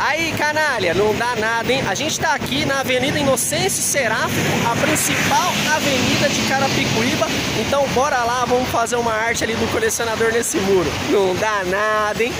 Aí, canalha, não dá nada, hein? A gente tá aqui na Avenida Inocêncio Seráfico, a principal avenida de Carapicuíba. Então, bora lá, vamos fazer uma arte ali do colecionador nesse muro. Não dá nada, hein?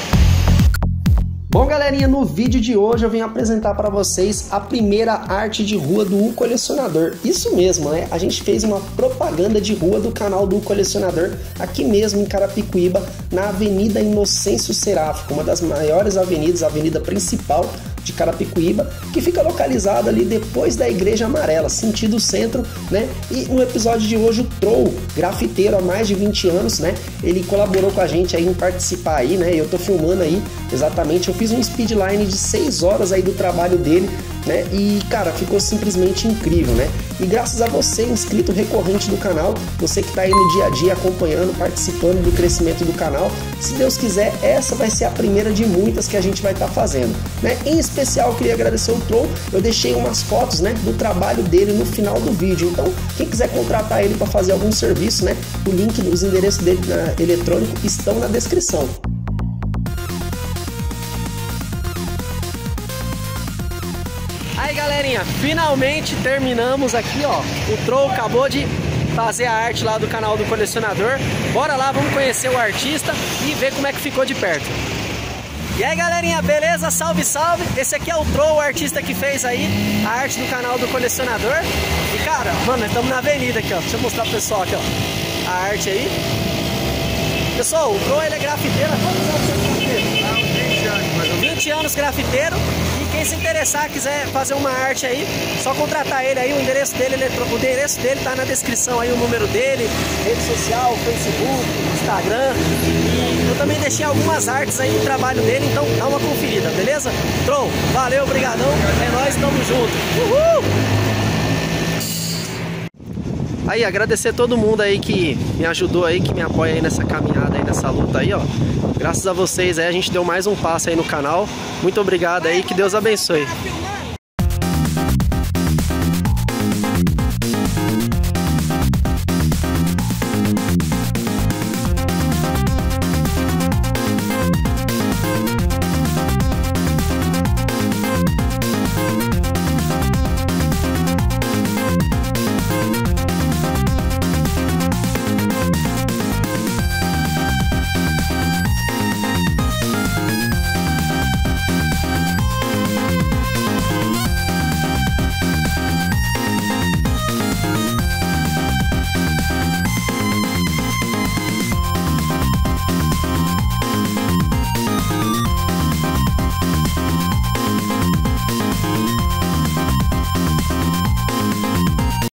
Bom, galerinha, no vídeo de hoje eu vim apresentar para vocês a primeira arte de rua do U Colecionador. Isso mesmo, né? A gente fez uma propaganda de rua do canal do U Colecionador aqui mesmo em Carapicuíba, na Avenida Inocêncio Seráfico, uma das maiores avenidas, a avenida principal de Carapicuíba, que fica localizada ali depois da Igreja Amarela, sentido centro, né? E no episódio de hoje o Troll, grafiteiro há mais de 20 anos, né? Ele colaborou com a gente aí em participar aí, né? Eu tô filmando aí exatamente, eu fiz um speedline de 6 horas aí do trabalho dele, né? E cara, ficou simplesmente incrível, né? E graças a você, inscrito recorrente do canal, você que está aí no dia a dia acompanhando, participando do crescimento do canal, se Deus quiser, essa vai ser a primeira de muitas que a gente vai estar tá fazendo, né? Em especial, eu queria agradecer o Tron, eu deixei umas fotos, né, do trabalho dele no final do vídeo. Então, quem quiser contratar ele para fazer algum serviço, né, o link, os endereços dele na eletrônico estão na descrição. Aí galerinha, finalmente terminamos aqui ó, o Troll acabou de fazer a arte lá do canal do colecionador. Bora lá, vamos conhecer o artista e ver como é que ficou de perto. E aí galerinha, beleza? Salve, salve! Esse aqui é o Troll, o artista que fez aí a arte do canal do colecionador. E cara, mano, nós estamos na avenida aqui ó, deixa eu mostrar pro pessoal aqui ó, a arte aí. Pessoal, o Troll ele é grafiteiro, quantos anos você é grafiteiro? 20 anos, mais ou menos. 20 anos grafiteiro quem se interessar, quiser fazer uma arte aí, só contratar ele aí, o endereço dele, o endereço dele tá na descrição aí, o número dele, rede social, Facebook, Instagram. E eu também deixei algumas artes aí do trabalho dele, então dá uma conferida, beleza? Tron, valeu, obrigadão, é nóis, tamo junto. Uhul! Aí, agradecer todo mundo aí que me ajudou aí, que me apoia aí nessa caminhada aí, nessa luta aí, ó. Graças a vocês aí, a gente deu mais um passo aí no canal. Muito obrigado aí, que Deus abençoe.